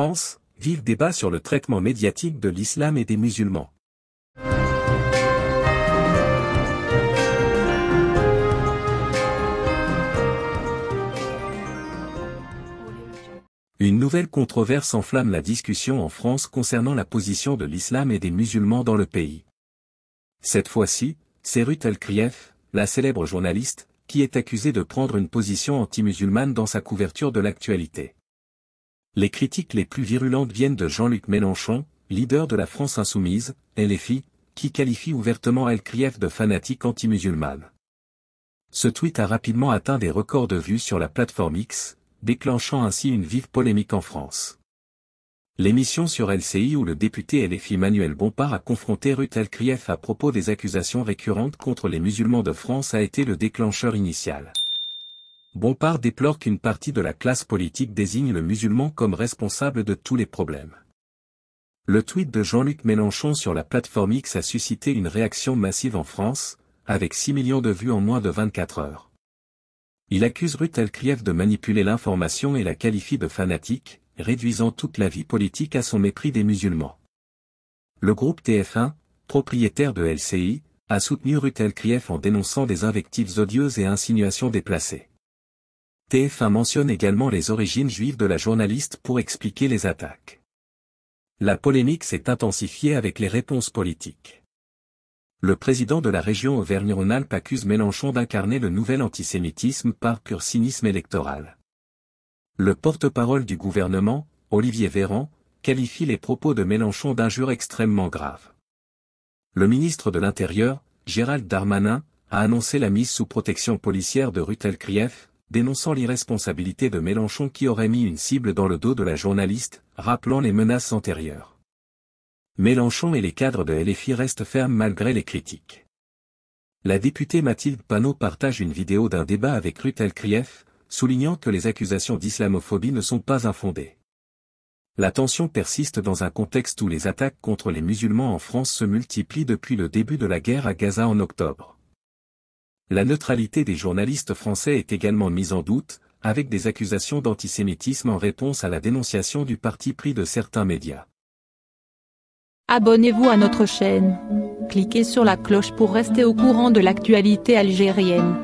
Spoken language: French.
France, vif débat sur le traitement médiatique de l'islam et des musulmans. Une nouvelle controverse enflamme la discussion en France concernant la position de l'islam et des musulmans dans le pays. Cette fois-ci, c'est Ruth El-Krief, la célèbre journaliste, qui est accusée de prendre une position anti-musulmane dans sa couverture de l'actualité. Les critiques les plus virulentes viennent de Jean-Luc Mélenchon, leader de la France insoumise, LFI, qui qualifie ouvertement El-Krief de fanatique anti-musulmane. Ce tweet a rapidement atteint des records de vues sur la plateforme X, déclenchant ainsi une vive polémique en France. L'émission sur LCI où le député LFI Manuel Bompard a confronté Ruth Elkrief à propos des accusations récurrentes contre les musulmans de France a été le déclencheur initial. Bompard déplore qu'une partie de la classe politique désigne le musulman comme responsable de tous les problèmes. Le tweet de Jean-Luc Mélenchon sur la plateforme X a suscité une réaction massive en France, avec 6 millions de vues en moins de 24 heures. Il accuse Ruth Elkrief de manipuler l'information et la qualifie de fanatique, réduisant toute la vie politique à son mépris des musulmans. Le groupe TF1, propriétaire de LCI, a soutenu Ruth Elkrief en dénonçant des invectives odieuses et insinuations déplacées. TF1 mentionne également les origines juives de la journaliste pour expliquer les attaques. La polémique s'est intensifiée avec les réponses politiques. Le président de la région Auvergne-Rhône-Alpes accuse Mélenchon d'incarner le nouvel antisémitisme par pur cynisme électoral. Le porte-parole du gouvernement, Olivier Véran, qualifie les propos de Mélenchon d'injures extrêmement graves. Le ministre de l'Intérieur, Gérald Darmanin, a annoncé la mise sous protection policière de Rutel Krief, dénonçant l'irresponsabilité de Mélenchon qui aurait mis une cible dans le dos de la journaliste, rappelant les menaces antérieures. Mélenchon et les cadres de LFI restent fermes malgré les critiques. La députée Mathilde Panot partage une vidéo d'un débat avec Ruth Elkrief, soulignant que les accusations d'islamophobie ne sont pas infondées. La tension persiste dans un contexte où les attaques contre les musulmans en France se multiplient depuis le début de la guerre à Gaza en octobre. La neutralité des journalistes français est également mise en doute, avec des accusations d'antisémitisme en réponse à la dénonciation du parti pris de certains médias. Abonnez-vous à notre chaîne. Cliquez sur la cloche pour rester au courant de l'actualité algérienne.